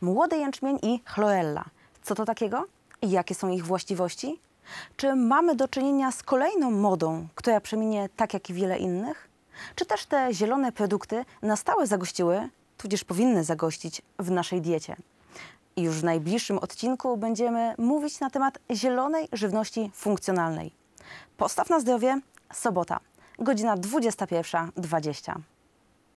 Młody jęczmień i chloella. Co to takiego? I jakie są ich właściwości? Czy mamy do czynienia z kolejną modą, która przeminie tak jak i wiele innych? Czy też te zielone produkty na stałe zagościły, tudzież powinny zagościć w naszej diecie? I już w najbliższym odcinku będziemy mówić na temat zielonej żywności funkcjonalnej. Postaw na zdrowie, sobota, godzina 21.20.